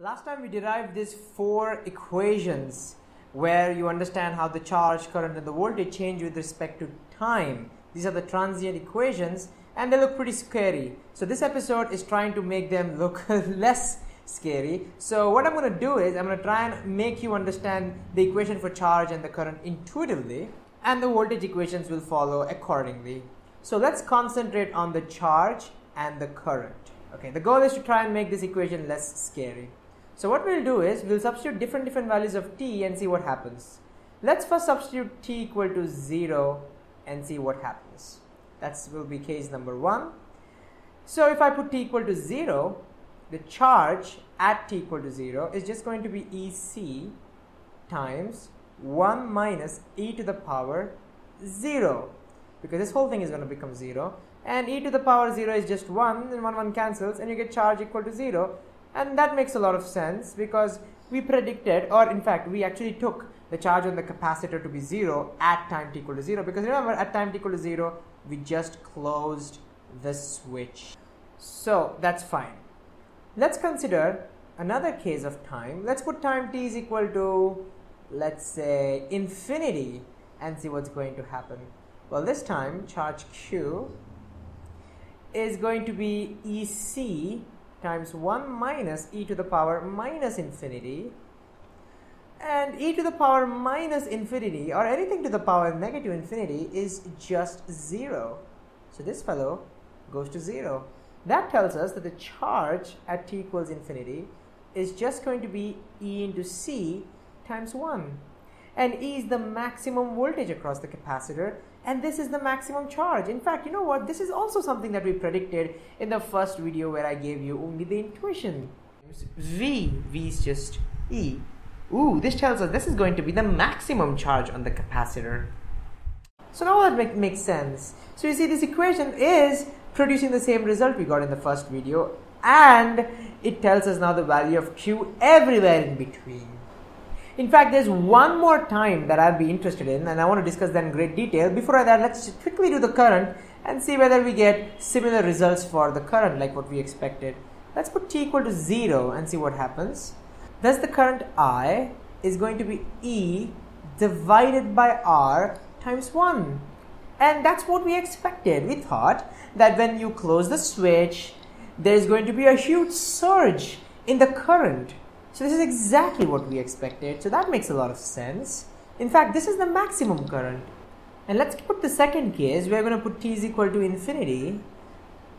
Last time we derived these four equations where you understand how the charge, current and the voltage change with respect to time. These are the transient equations and they look pretty scary. So this episode is trying to make them look less scary. So what I'm going to do is I'm going to try and make you understand the equation for charge and the current intuitively and the voltage equations will follow accordingly. So let's concentrate on the charge and the current. Okay, the goal is to try and make this equation less scary. So what we'll do is we'll substitute different different values of t and see what happens. Let's first substitute t equal to 0 and see what happens. That will be case number 1. So if I put t equal to 0, the charge at t equal to 0 is just going to be EC times 1 minus e to the power 0 because this whole thing is going to become 0 and e to the power 0 is just 1 and 1 1 cancels and you get charge equal to 0 and that makes a lot of sense because we predicted or in fact we actually took the charge on the capacitor to be 0 at time t equal to 0 because remember at time t equal to 0 we just closed the switch. So that's fine. Let's consider another case of time. Let's put time t is equal to let's say infinity and see what's going to happen. Well this time charge q is going to be ec times 1 minus e to the power minus infinity. And e to the power minus infinity or anything to the power negative infinity is just 0 so this fellow goes to 0 that tells us that the charge at t equals infinity is just going to be e into c times 1 and E is the maximum voltage across the capacitor and this is the maximum charge. In fact, you know what? This is also something that we predicted in the first video where I gave you only the intuition. V, V is just E. Ooh, this tells us this is going to be the maximum charge on the capacitor. So now that make, makes sense. So you see this equation is producing the same result we got in the first video and it tells us now the value of Q everywhere in between. In fact, there's one more time that I'll be interested in, and I want to discuss that in great detail. Before that, let's quickly do the current and see whether we get similar results for the current like what we expected. Let's put t equal to 0 and see what happens. Thus, the current I is going to be E divided by R times 1. And that's what we expected. We thought that when you close the switch, there's going to be a huge surge in the current so this is exactly what we expected. So that makes a lot of sense. In fact, this is the maximum current. And let's put the second case. We're going to put t is equal to infinity.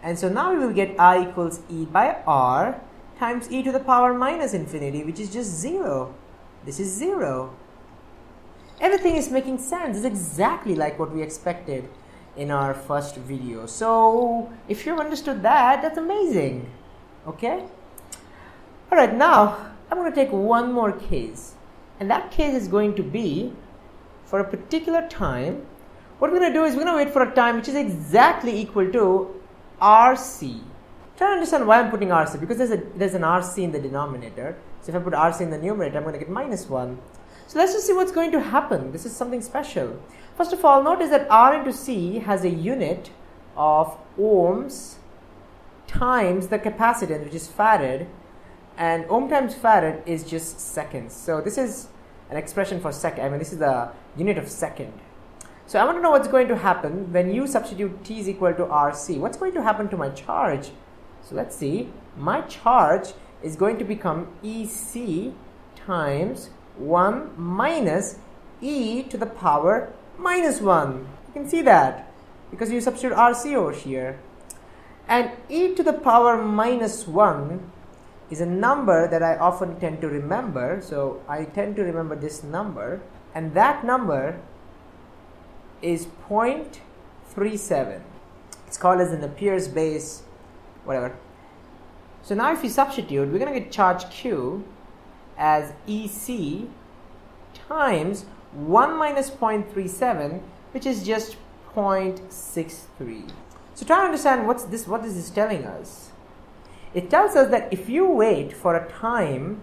And so now we will get I equals E by R times e to the power minus infinity, which is just 0. This is 0. Everything is making sense. It's exactly like what we expected in our first video. So if you've understood that, that's amazing. Okay? Alright, now I'm going to take one more case and that case is going to be for a particular time what we're going to do is we're going to wait for a time which is exactly equal to RC. Try to understand why I'm putting RC because there's a there's an RC in the denominator. So if I put RC in the numerator, I'm going to get minus 1. So let's just see what's going to happen. This is something special. First of all, notice that R into C has a unit of ohms times the capacitance, which is farad, and ohm times farad is just seconds. So this is an expression for second. I mean, this is the unit of second. So I want to know what's going to happen when you substitute t is equal to RC. What's going to happen to my charge? So let's see. My charge is going to become EC times 1 minus e to the power minus 1. You can see that because you substitute RC over here. And e to the power minus 1 is a number that I often tend to remember. So I tend to remember this number, and that number is 0.37. It's called as the Napier's base, whatever. So now if you substitute, we're going to get charge Q as EC times 1 minus 0.37, which is just 0.63. So try to understand what's this, what is this is telling us? It tells us that if you wait for a time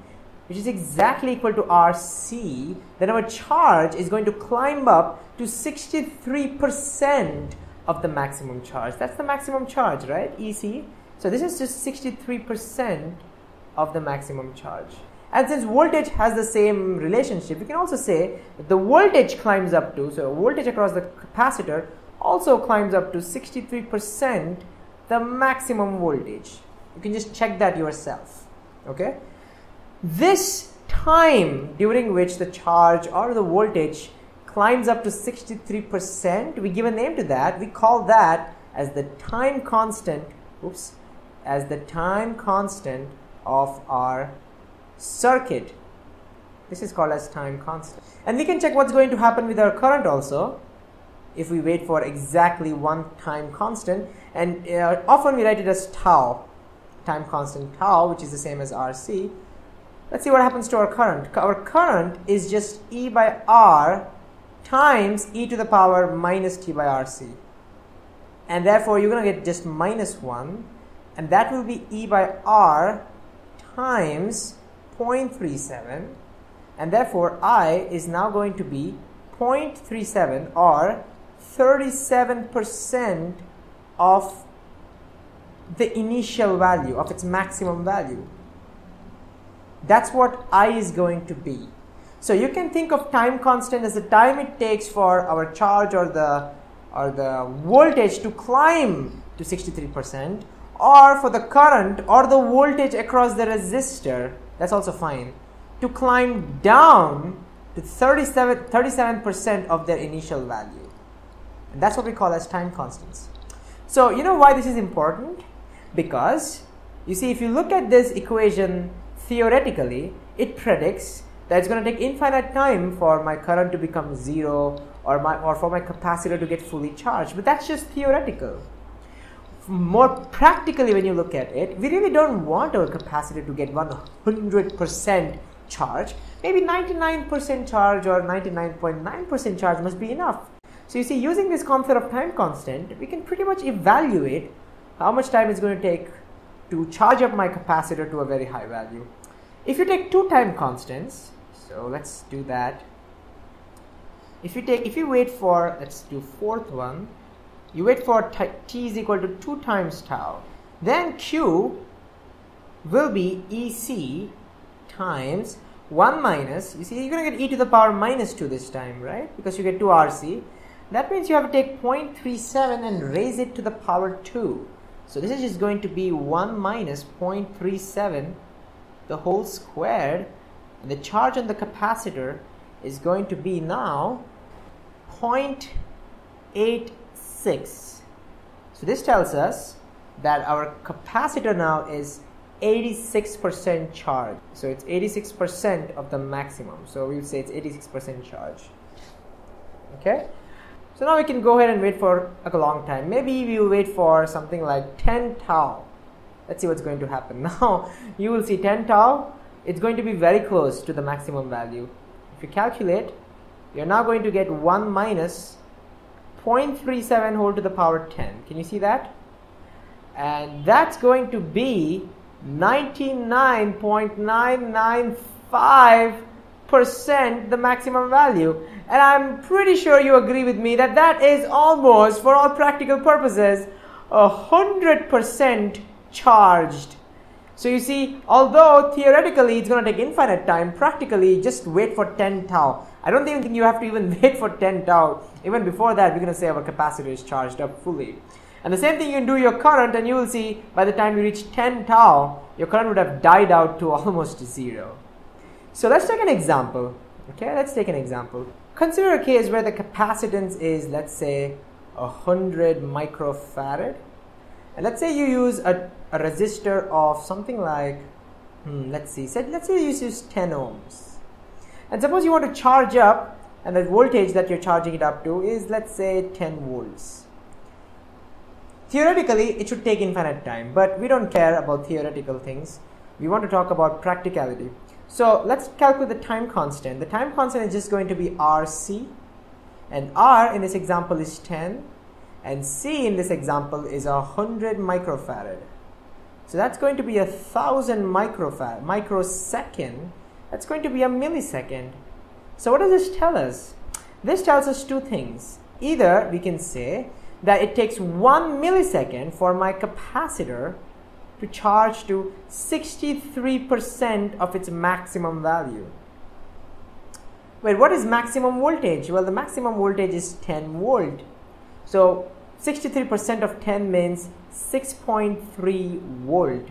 which is exactly equal to RC, then our charge is going to climb up to 63% of the maximum charge. That's the maximum charge, right? EC. So this is just 63% of the maximum charge. And since voltage has the same relationship, we can also say that the voltage climbs up to, so voltage across the capacitor also climbs up to 63% the maximum voltage. You can just check that yourself. Okay? This time during which the charge or the voltage climbs up to 63%, we give a name to that. We call that as the time constant, oops, as the time constant of our circuit. This is called as time constant. And we can check what's going to happen with our current also if we wait for exactly one time constant. And uh, often we write it as tau, time constant tau, which is the same as RC. Let's see what happens to our current. Our current is just E by R times e to the power minus t by RC. And therefore, you're going to get just minus 1. And that will be E by R times 0.37 and therefore I is now going to be 0.37 or 37% of the initial value of its maximum value. That's what I is going to be. So you can think of time constant as the time it takes for our charge or the or the voltage to climb to 63% or for the current or the voltage across the resistor that's also fine to climb down to 37 37% of their initial value and that's what we call as time constants so you know why this is important because you see if you look at this equation theoretically it predicts that it's going to take infinite time for my current to become zero or my or for my capacitor to get fully charged. But that's just theoretical. More practically when you look at it we really don't want our capacitor to get 100% charge maybe 99% charge or 99.9% charge must be enough. So you see using this concept of time constant we can pretty much evaluate how much time it's going to take to charge up my capacitor to a very high value? If you take two time constants so let's do that. If you take if you wait for let's do fourth one you wait for t is equal to 2 times tau. Then q will be ec times 1 minus you see you're going to get e to the power minus 2 this time right? Because you get 2 rc that means you have to take 0.37 and raise it to the power 2 so this is just going to be 1 minus 0.37 the whole squared and the charge on the capacitor is going to be now 0.8 6. So this tells us that our capacitor now is 86% charge. So it's 86% of the maximum. So we would say it's 86% charge. Okay? So now we can go ahead and wait for a long time. Maybe we will wait for something like 10 tau. Let's see what's going to happen. Now you will see 10 tau. It's going to be very close to the maximum value. If you calculate, you're now going to get 1 minus 0.37 whole to the power 10. Can you see that? And that's going to be 99.995% the maximum value. And I'm pretty sure you agree with me that that is almost, for all practical purposes, a 100% charged. So you see, although theoretically it's going to take infinite time, practically just wait for 10 tau. I don't even think you have to even wait for 10 tau. Even before that, we're going to say our capacitor is charged up fully. And the same thing you can do your current and you will see by the time you reach 10 tau, your current would have died out to almost zero. So let's take an example. Okay, let's take an example. Consider a case where the capacitance is, let's say, 100 microfarad. And let's say you use a, a resistor of something like, hmm, let's see, let's say you use 10 ohms. And suppose you want to charge up and the voltage that you're charging it up to is let's say 10 volts. Theoretically, it should take infinite time, but we don't care about theoretical things. We want to talk about practicality. So let's calculate the time constant. The time constant is just going to be RC, and R in this example is 10, and C in this example is 100 microfarad. So that's going to be a thousand microsecond that's going to be a millisecond. So what does this tell us? This tells us two things. Either we can say that it takes one millisecond for my capacitor to charge to 63% of its maximum value. Wait, what is maximum voltage? Well, the maximum voltage is 10 volt. So 63% of 10 means 6.3 volt.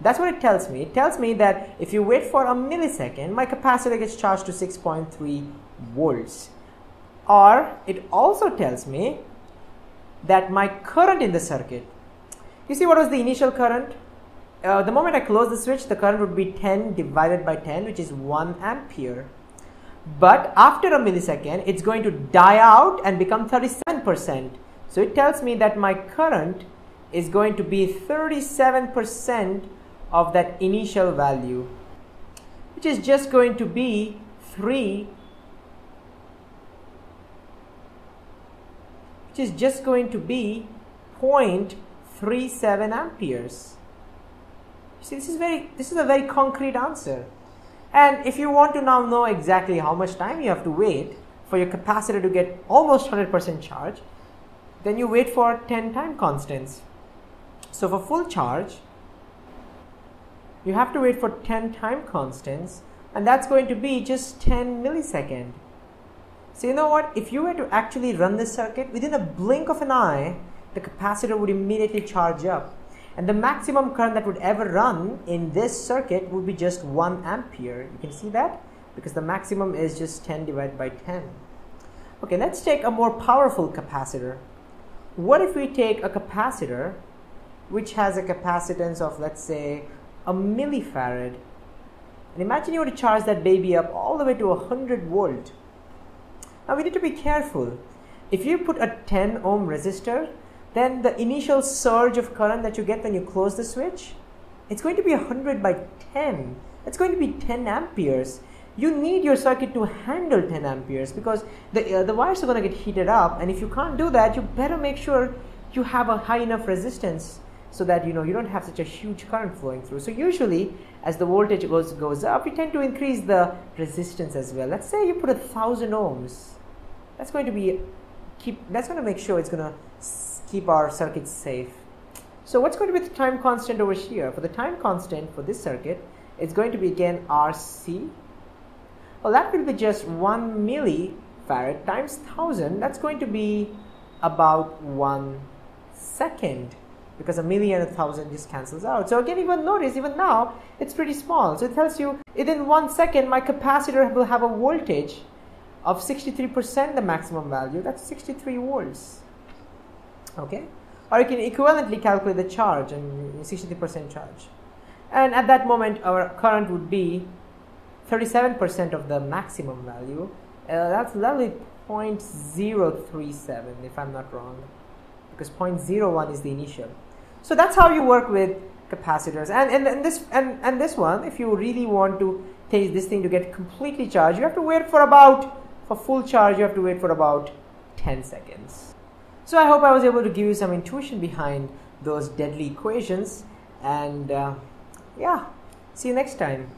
That's what it tells me. It tells me that if you wait for a millisecond, my capacitor gets charged to 6.3 volts. Or it also tells me that my current in the circuit, you see what was the initial current? Uh, the moment I close the switch, the current would be 10 divided by 10, which is 1 ampere. But after a millisecond, it's going to die out and become 37%. So it tells me that my current is going to be 37% of that initial value, which is just going to be 3 which is just going to be 0.37 amperes. See, this is very this is a very concrete answer. And if you want to now know exactly how much time you have to wait for your capacitor to get almost 100% charge, then you wait for 10 time constants. So for full charge, you have to wait for 10 time constants and that's going to be just 10 millisecond. So you know what, if you were to actually run this circuit, within a blink of an eye, the capacitor would immediately charge up. And the maximum current that would ever run in this circuit would be just 1 ampere. You can see that? Because the maximum is just 10 divided by 10. Okay, let's take a more powerful capacitor. What if we take a capacitor which has a capacitance of, let's say, a millifarad? And imagine you were to charge that baby up all the way to 100 volt. Now we need to be careful. If you put a 10 ohm resistor then the initial surge of current that you get when you close the switch, it's going to be 100 by 10. It's going to be 10 amperes. You need your circuit to handle 10 amperes because the, uh, the wires are going to get heated up and if you can't do that, you better make sure you have a high enough resistance so that you know you don't have such a huge current flowing through. So usually as the voltage goes, goes up, you tend to increase the resistance as well. Let's say you put a thousand ohms. That's going to be keep that's going to make sure it's going to keep our circuits safe. So what's going to be the time constant over here? For the time constant for this circuit, it's going to be again RC. Well, that will be just 1 millifarad times 1000. That's going to be about 1 second because a million and a thousand just cancels out. So again, even notice, even now, it's pretty small. So it tells you within one second, my capacitor will have a voltage of 63% the maximum value. That's 63 volts okay? Or you can equivalently calculate the charge and 63% charge. And at that moment our current would be 37% of the maximum value. Uh, that's literally 0.037 if I'm not wrong because 0.01 is the initial. So that's how you work with capacitors. And, and, and this and, and this one if you really want to take this thing to get completely charged you have to wait for about for full charge you have to wait for about 10 seconds so I hope I was able to give you some intuition behind those deadly equations and uh, yeah, see you next time.